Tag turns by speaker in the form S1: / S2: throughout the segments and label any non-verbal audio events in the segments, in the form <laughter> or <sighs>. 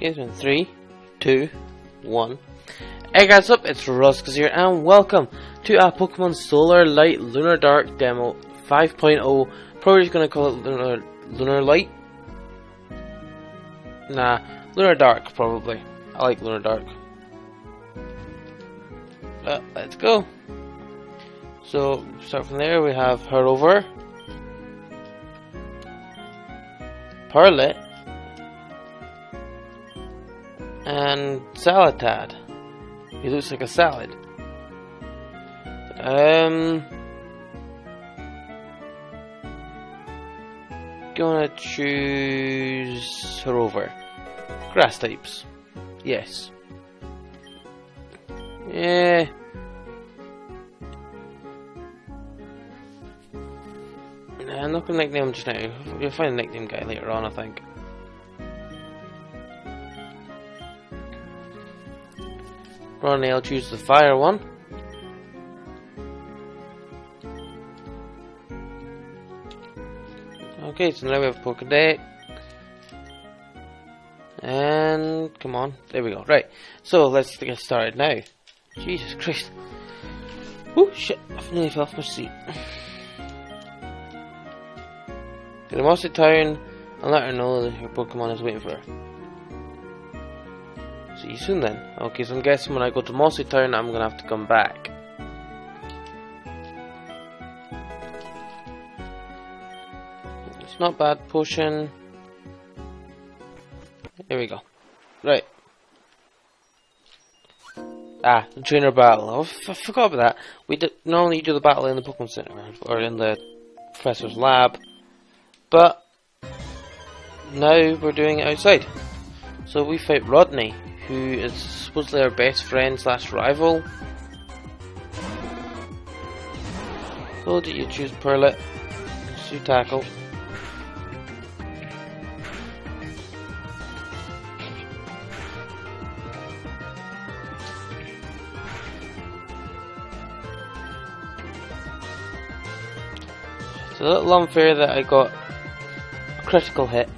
S1: It's been three, two, one. Hey guys, up? It's Rossicals here, and welcome to our Pokemon Solar Light Lunar Dark demo 5.0. Probably just gonna call it Lunar Lunar Light. Nah, Lunar Dark probably. I like Lunar Dark. Uh, let's go. So start from there. We have Herover, Parlet, and Salatad. He looks like a salad. Um, gonna choose Rover. Grass types. Yes. Yeah. I'm not gonna nickname him just now. You'll find a nickname guy later on, I think. Ronnie, I'll choose the fire one. Okay, so now we have Pokedex. And come on, there we go. Right, so let's get started now. Jesus Christ. Oh shit, I've nearly fell off my seat. Go to Mossy Town and let her know that her Pokemon is waiting for her. See you soon then. Okay, so I'm guessing when I go to Mossy Town, I'm gonna have to come back. It's not bad potion. Here we go. Right. Ah, the trainer battle. Oh, I forgot about that. We did, normally do the battle in the Pokemon Center or in the professor's lab, but now we're doing it outside. So we fight Rodney, who is supposedly our best friend slash rival. So did you choose Perlet? You tackle. It's a little unfair that I got a critical hit.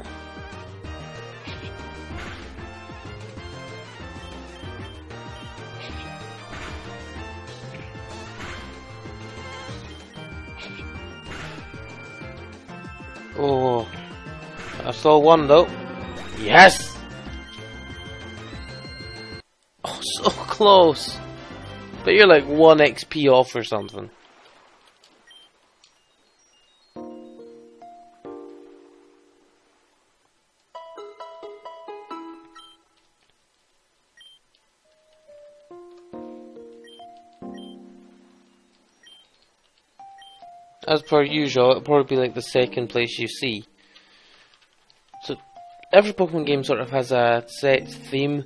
S1: Saw one though. Yes! Oh, so <laughs> close. But you're like 1 XP off or something. As per usual, it'll probably be like the second place you see. Every Pokemon game sort of has a set theme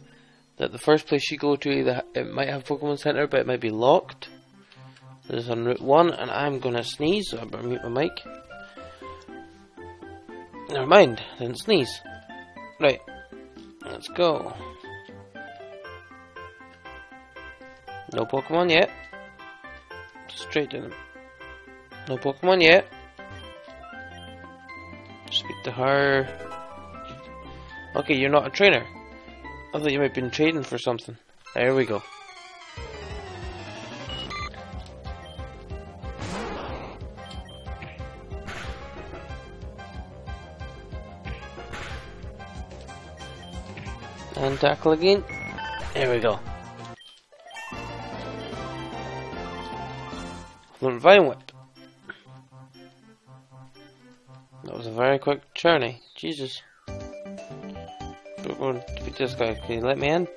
S1: that the first place you go to, it might have Pokemon Center, but it might be locked. This is on Route 1, and I'm gonna sneeze, so I better mute my mic. Never mind, didn't sneeze. Right, let's go. No Pokemon yet. Straight them. No Pokemon yet. Speak to her. Okay, you're not a trainer. I thought you might have been trading for something. There we go. And tackle again. There we go. Vine Whip. That was a very quick journey. Jesus. To beat this guy. Can you let me in?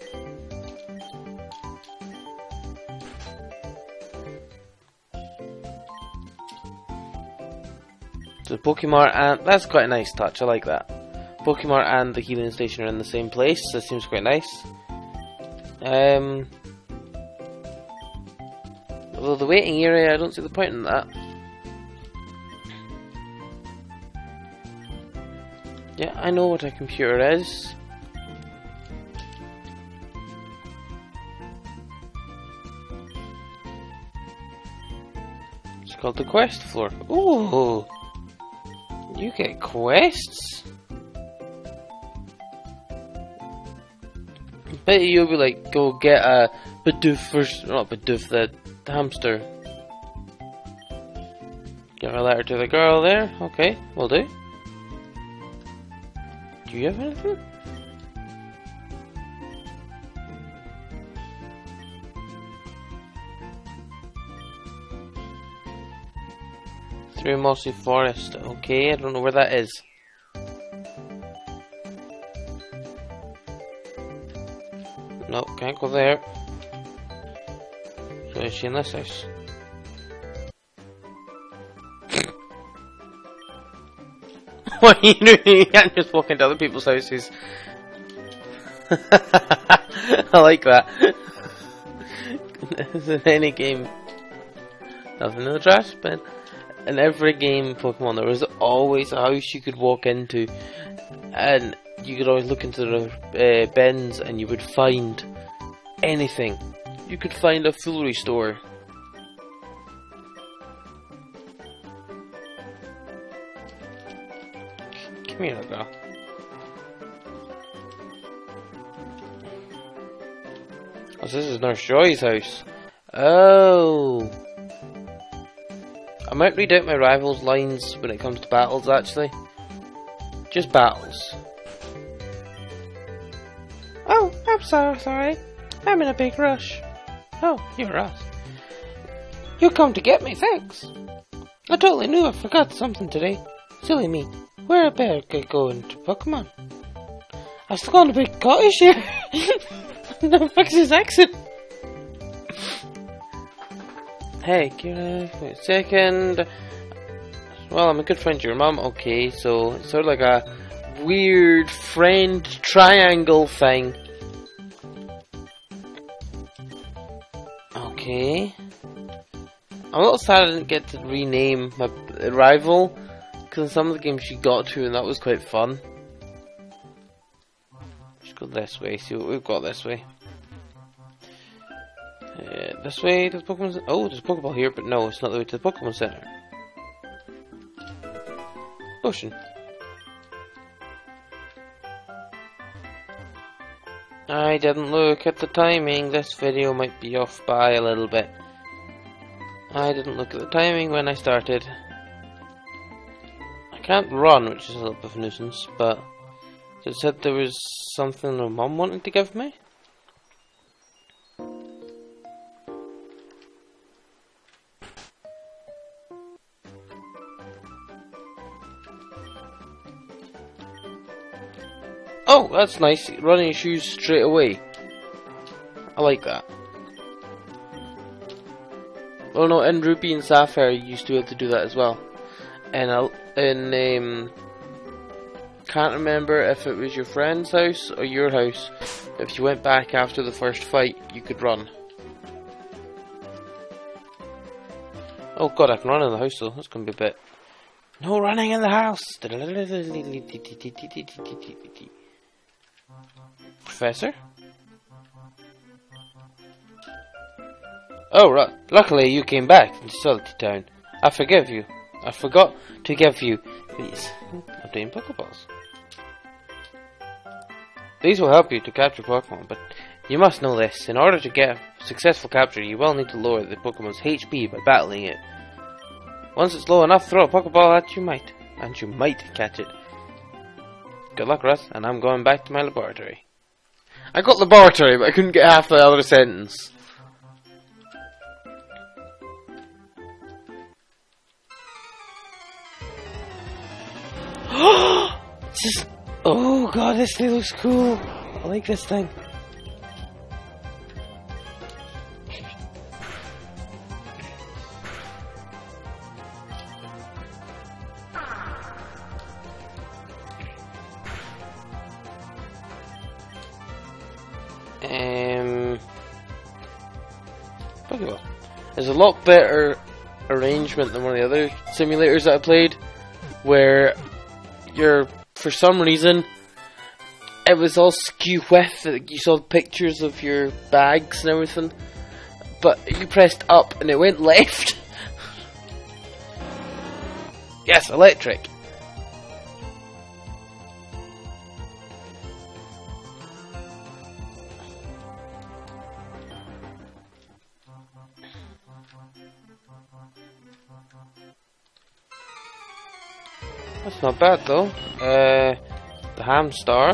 S1: So Pokemon and that's quite a nice touch. I like that. Pokemon and the healing station are in the same place. That seems quite nice. Um, although the waiting area, I don't see the point in that. Yeah, I know what a computer is. Called the quest floor. Ooh! You get quests? Bet you'll be like, go get a Bidoof first, not Bidoof, the, the hamster. Give a letter to the girl there. Okay, will do. Do you have anything? Through Mossy Forest. Okay, I don't know where that is. No, can't go there. So is she in this house? <laughs> what are you doing? <laughs> You can't just walk into other people's houses. <laughs> I like that. in any game. Nothing in the trash bin. In every game Pokemon there was always a house you could walk into and you could always look into the uh, bins and you would find anything. You could find a foolery store. Come here, girl. Oh, this is Nurse Joy's house. Oh. I might read out my rivals' lines when it comes to battles, actually. Just battles. Oh, I'm so sorry. I'm in a big rush. Oh, you're us. You come to get me, thanks. I totally knew I forgot something today. Silly me. Where a bear could go into Pokemon? I've still got a big cottage here. <laughs> no his accent. Hey, give me a second. Well, I'm a good friend to your mom. Okay, so it's sort of like a weird friend triangle thing. Okay. I'm a little sad I didn't get to rename my rival, because some of the games she got to, and that was quite fun. Let's go this way, see what we've got this way. Uh, this way to the Pokemon Oh, there's a Pokeball here, but no, it's not the way to the Pokemon Center. Ocean. I didn't look at the timing. This video might be off by a little bit. I didn't look at the timing when I started. I can't run, which is a little bit of a nuisance, but it said there was something my mum wanted to give me. Oh, that's nice. Running shoes straight away. I like that. Oh no, in Ruby and Sapphire you used to be able to do that as well. And in um, can't remember if it was your friend's house or your house. If you went back after the first fight, you could run. Oh god, I can run in the house though. That's gonna be a bit. No running in the house. <laughs> Professor? Oh, right. Luckily you came back from Salty Town. I forgive you. I forgot to give you these <laughs> obtain Pokeballs. These will help you to capture Pokemon, but you must know this. In order to get a successful capture, you will need to lower the Pokemon's HP by battling it. Once it's low enough, throw a Pokeball at you might, and you might catch it. Good luck, Russ, and I'm going back to my laboratory. I got laboratory, but I couldn't get half the other sentence. <gasps> oh god, this thing looks cool. I like this thing. Lot better arrangement than one of the other simulators that I played, where you're for some reason it was all skew with. You saw pictures of your bags and everything, but you pressed up and it went <laughs> left. yes, electric. Not bad though. Uh, the hamster.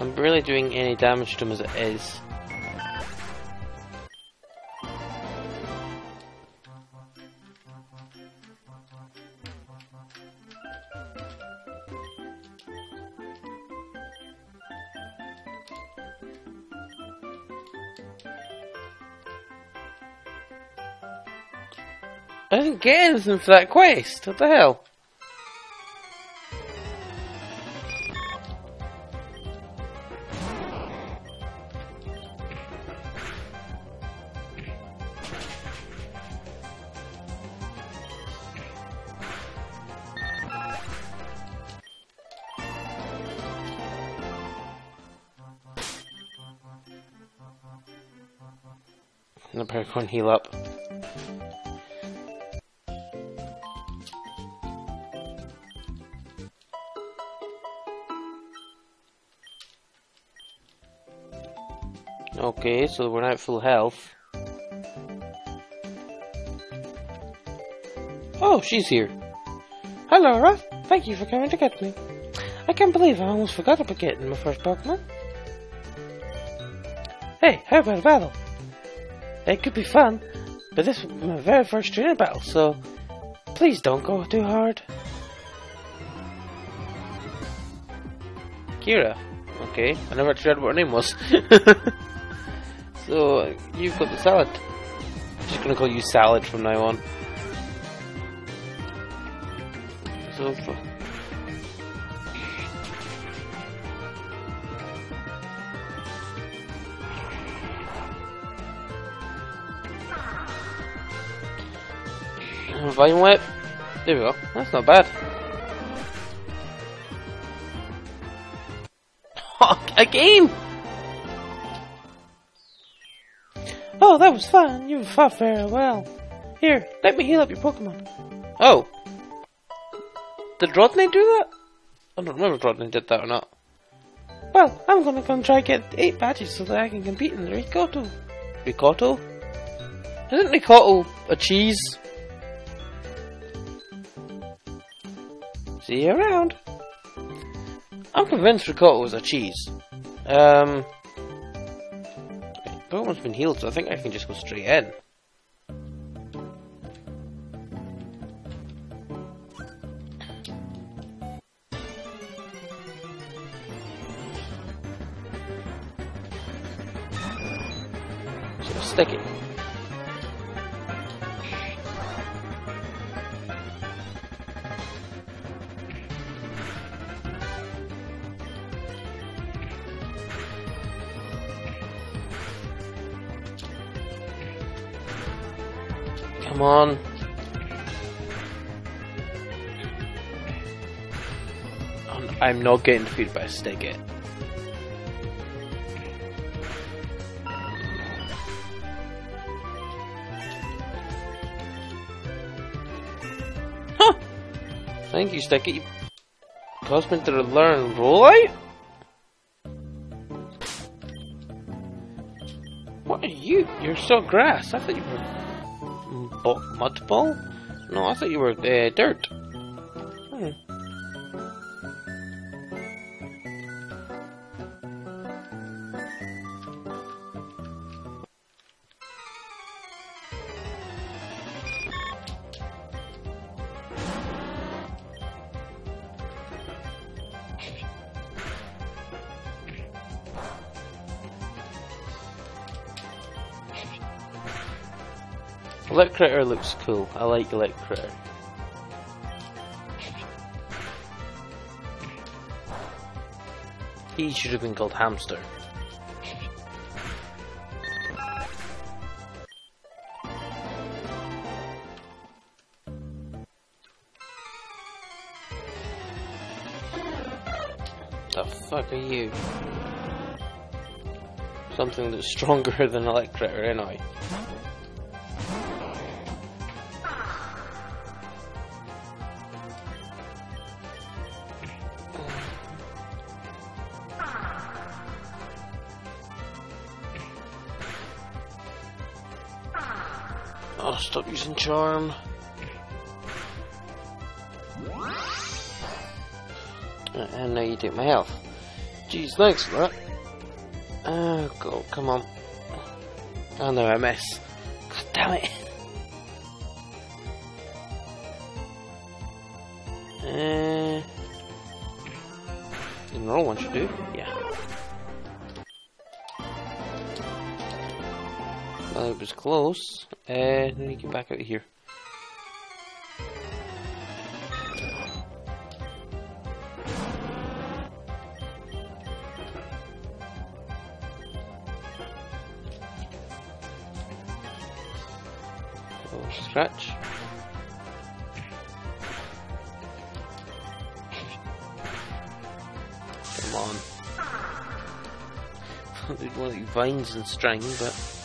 S1: I'm barely doing any damage to him as it is. Anything for that quest. What the hell? And the Paracorn heal up. Okay, so we're not full health. Oh, she's here. Hi, Laura. Thank you for coming to get me. I can't believe I almost forgot about getting my first Pokemon. Hey, how about a battle? It could be fun, but this be my very first training battle, so please don't go too hard. Kira. Okay, I never read what her name was. <laughs> So, you've got the salad. I'm just gonna call you salad from now on. So, Vine Whip. There we go. That's not bad. <laughs> a game! Oh, that was fun. You fought very well. Here, let me heal up your Pokemon. Oh. Did Rodney do that? I don't remember if Rodney did that or not. Well, I'm gonna go and try and get eight badges so that I can compete in the Ricotto. Ricotto? Isn't Ricotto a cheese? See you around. I'm convinced Ricotto is a cheese. Um, Pokemon's been healed, so I think I can just go straight in. I'm- not getting defeated by a. Huh! Thank you, Sticky. You caused me to learn rollout? What are you? You're so grass. I thought you were mud ball? No, I thought you were uh, dirt. Elect Critter looks cool. I like Elect Critter. He should have been called Hamster. The fuck are you? Something that's stronger <laughs> than Elect Critter anyway. Charm. And now you take my health. Jeez, thanks for that. Oh, God, come on. Oh no, I miss. God damn it. Uh, the normal one should do, yeah. Well, it was close. Uh, let me get back out of here. scratch. Come on. <laughs> There's more like vines and string, but.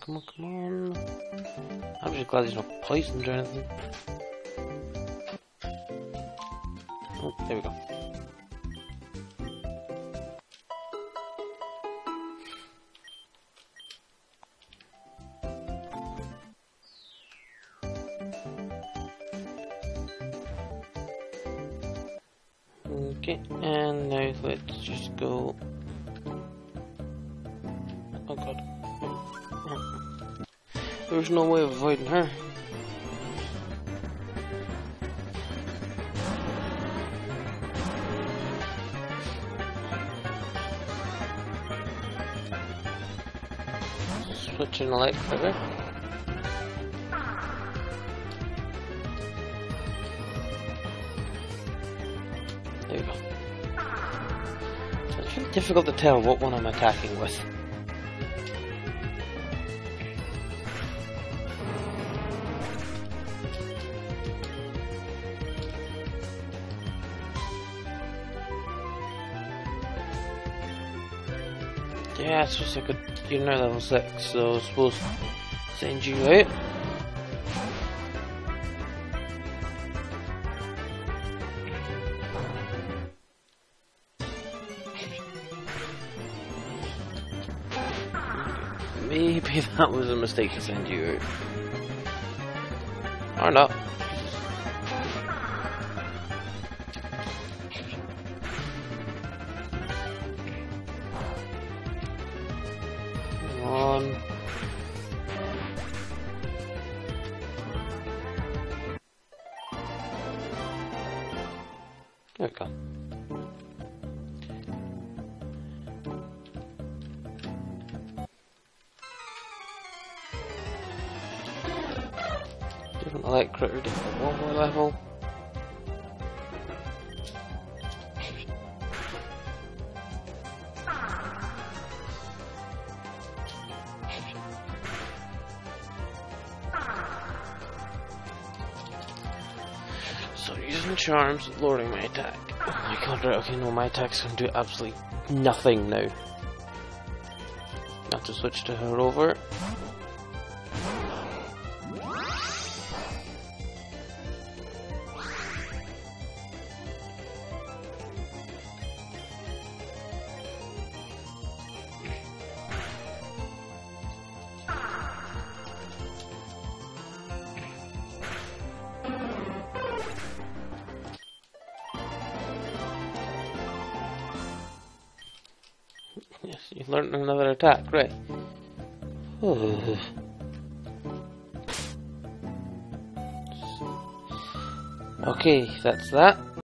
S1: Come on, come on. I'm just glad he's not poisoned or anything. Oh, there we go. There's no way of avoiding her. Switching the light flicker. There you go. It's really difficult to tell what one I'm attacking with. Just like a, you're now level 6, so I suppose send you out. Maybe <laughs> that was a mistake to send you out. Or not. Go. Different critter, different more level. Charms, lowering my attack. Oh my god, right, okay, no, my attack's gonna do absolutely nothing now. Have to switch to Herover. Another attack, right. <sighs> okay, that's that.